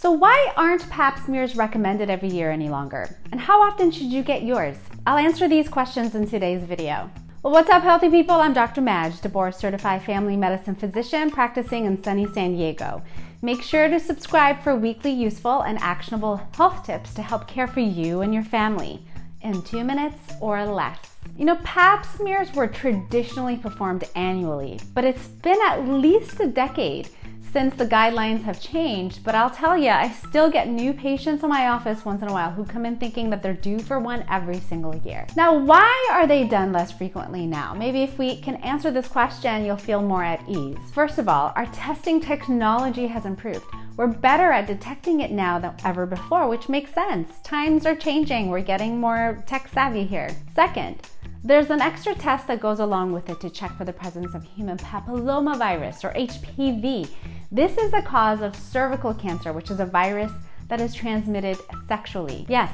So why aren't pap smears recommended every year any longer? And how often should you get yours? I'll answer these questions in today's video. Well, what's up, healthy people? I'm Dr. Majd, DeBoer certified family medicine physician practicing in sunny San Diego. Make sure to subscribe for weekly useful and actionable health tips to help care for you and your family in two minutes or less. You know, pap smears were traditionally performed annually, but it's been at least a decade since the guidelines have changed, but I'll tell you, I still get new patients in my office once in a while who come in thinking that they're due for one every single year. Now, why are they done less frequently now? Maybe if we can answer this question, you'll feel more at ease. First of all, our testing technology has improved. We're better at detecting it now than ever before, which makes sense. Times are changing, we're getting more tech savvy here. Second, there's an extra test that goes along with it to check for the presence of human papillomavirus or HPV. This is the cause of cervical cancer, which is a virus that is transmitted sexually. Yes,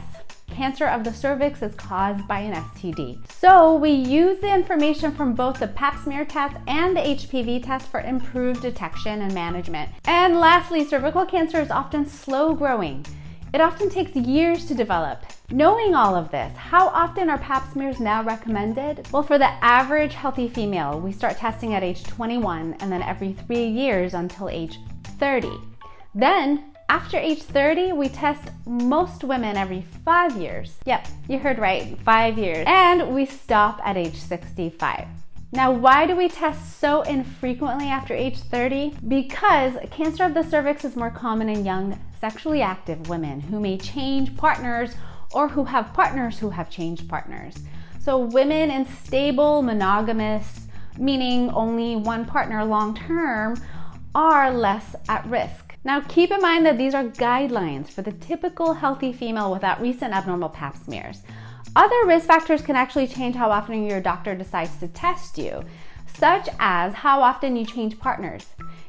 cancer of the cervix is caused by an STD. So we use the information from both the pap smear test and the HPV test for improved detection and management. And lastly, cervical cancer is often slow growing. It often takes years to develop. Knowing all of this, how often are pap smears now recommended? Well, for the average healthy female, we start testing at age 21 and then every three years until age 30. Then, after age 30, we test most women every five years. Yep, you heard right, five years. And we stop at age 65. Now, why do we test so infrequently after age 30? Because cancer of the cervix is more common in young sexually active women who may change partners or who have partners who have changed partners. So, women in stable, monogamous, meaning only one partner long term, are less at risk. Now, keep in mind that these are guidelines for the typical healthy female without recent abnormal pap smears. Other risk factors can actually change how often your doctor decides to test you, such as how often you change partners,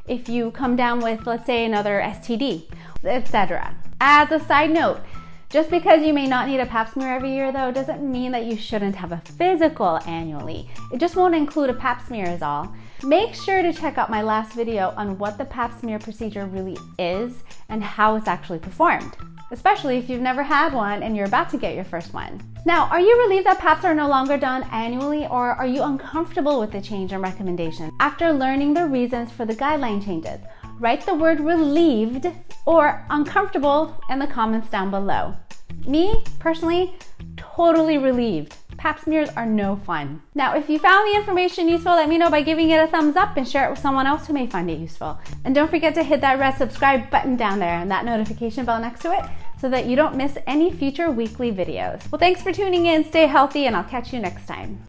if you come down with, let's say, another STD, etc. As a side note, just because you may not need a pap smear every year, though, doesn't mean that you shouldn't have a physical annually. It just won't include a pap smear, is all. Make sure to check out my last video on what the pap smear procedure really is and how it's actually performed, especially if you've never had one and you're about to get your first one. Now, are you relieved that PAPs are no longer done annually or are you uncomfortable with the change in recommendation? After learning the reasons for the guideline changes, write the word relieved or uncomfortable in the comments down below. Me, personally, totally relieved. Pap smears are no fun. Now, if you found the information useful, let me know by giving it a thumbs up and share it with someone else who may find it useful. And don't forget to hit that red subscribe button down there and that notification bell next to it so that you don't miss any future weekly videos. Well, thanks for tuning in, stay healthy, and I'll catch you next time.